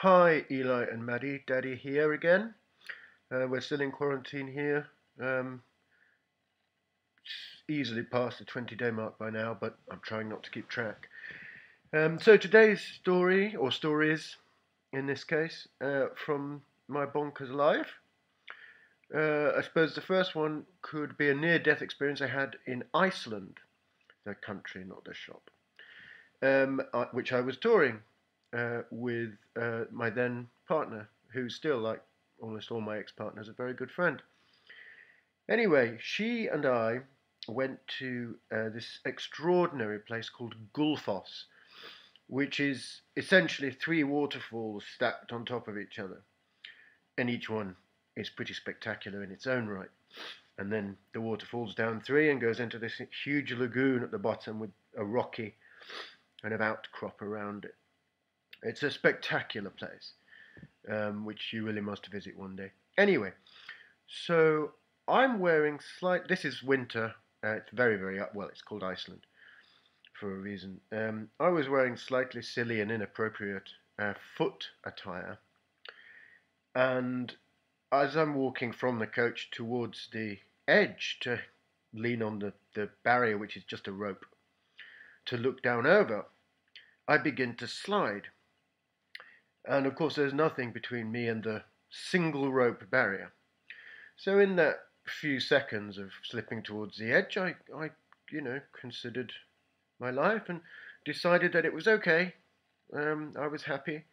Hi, Eli and Maddie. Daddy here again. Uh, we're still in quarantine here. Um, easily past the 20 day mark by now, but I'm trying not to keep track. Um, so today's story, or stories in this case, uh, from my bonkers life. Uh, I suppose the first one could be a near death experience I had in Iceland, the country, not the shop, um, uh, which I was touring uh, with uh, my then partner, who's still, like almost all my ex partners, a very good friend. Anyway, she and I went to uh, this extraordinary place called Gullfoss, which is essentially three waterfalls stacked on top of each other, and each one is pretty spectacular in its own right. And then the water falls down three and goes into this huge lagoon at the bottom with a rocky kind of outcrop around it. It's a spectacular place, um, which you really must visit one day. Anyway, so I'm wearing slight. This is winter. Uh, it's very, very. Well, it's called Iceland for a reason. Um, I was wearing slightly silly and inappropriate uh, foot attire, and as I'm walking from the coach towards the edge to lean on the, the barrier, which is just a rope, to look down over, I begin to slide. And of course, there's nothing between me and the single rope barrier. So, in that few seconds of slipping towards the edge, I, I you know, considered my life and decided that it was okay. Um, I was happy.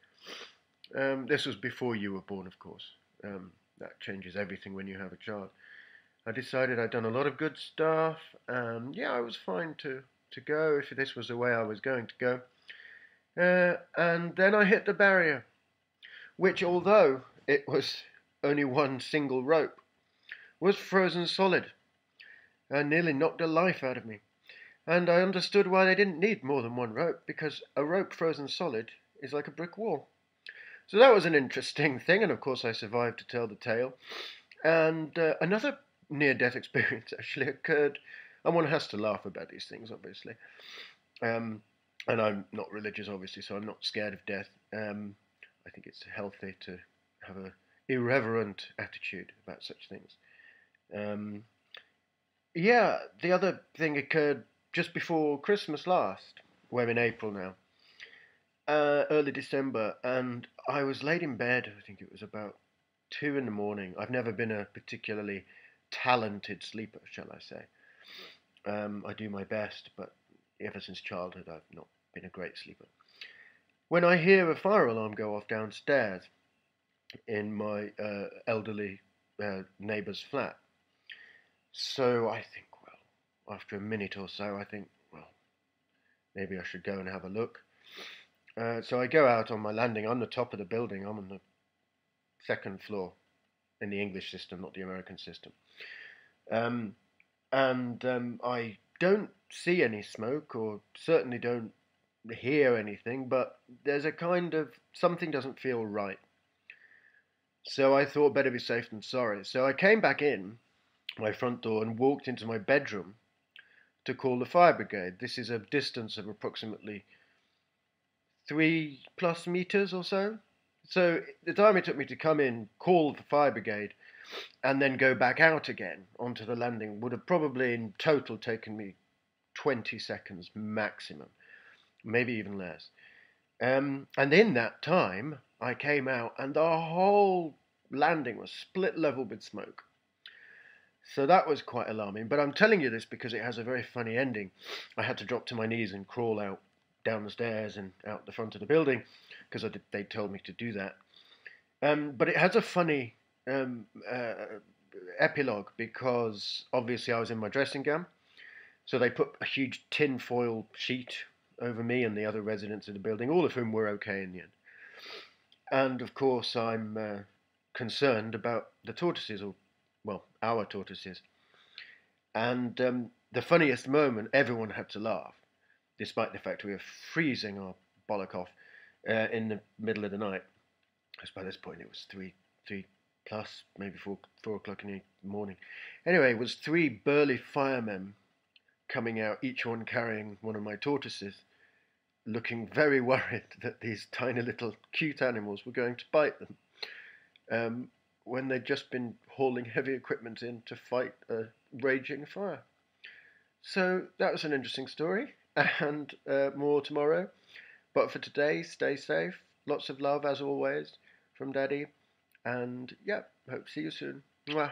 Um, this was before you were born, of course. Um, that changes everything when you have a child. I decided I'd done a lot of good stuff, yeah, I was fine to, to go if this was the way I was going to go. Uh, and then I hit the barrier, which, although it was only one single rope, was frozen solid and nearly knocked the life out of me. And I understood why they didn't need more than one rope, because a rope frozen solid is like a brick wall. So that was an interesting thing, and of course I survived to tell the tale. And uh, another near death experience actually occurred, and one has to laugh about these things, obviously. Um, and I'm not religious, obviously, so I'm not scared of death. Um, I think it's healthy to have an irreverent attitude about such things. Um, yeah, the other thing occurred just before Christmas last. We're in April now uh, early December, and I was laid in bed. I think it was about two in the morning. I've never been a particularly talented sleeper, shall I say. Um, I do my best, but ever since childhood, I've not been a great sleeper. When I hear a fire alarm go off downstairs in my uh, elderly uh, neighbour's flat, so I think, well, after a minute or so, I think, well, maybe I should go and have a look. Uh, so I go out on my landing on the top of the building. I'm on the second floor in the English system, not the American system. Um, and um, I don't see any smoke, or certainly don't hear anything, but there's a kind of something doesn't feel right. So I thought better be safe than sorry. So I came back in my front door and walked into my bedroom to call the fire brigade. This is a distance of approximately three plus meters or so. So the time it took me to come in, call the fire brigade, and then go back out again onto the landing would have probably in total taken me 20 seconds maximum, maybe even less. Um, and in that time, I came out and the whole landing was split level with smoke. So that was quite alarming. But I'm telling you this because it has a very funny ending. I had to drop to my knees and crawl out down the stairs and out the front of the building because they told me to do that. Um, but it has a funny um, uh, epilogue because obviously I was in my dressing gown. So they put a huge tin foil sheet over me and the other residents of the building, all of whom were okay in the end. And of course, I'm uh, concerned about the tortoises, or well, our tortoises. And um, the funniest moment, everyone had to laugh despite the fact we were freezing our bollock off uh, in the middle of the night. Because by this point it was three, three plus, maybe four, four o'clock in the morning. Anyway, it was three burly firemen coming out, each one carrying one of my tortoises. looking very worried that these tiny little cute animals were going to bite them um, when they'd just been hauling heavy equipment in to fight a raging fire. So that was an interesting story, and uh, more tomorrow. But for today, stay safe. Lots of love as always from Daddy. And yeah, hope to see you soon. Mwah.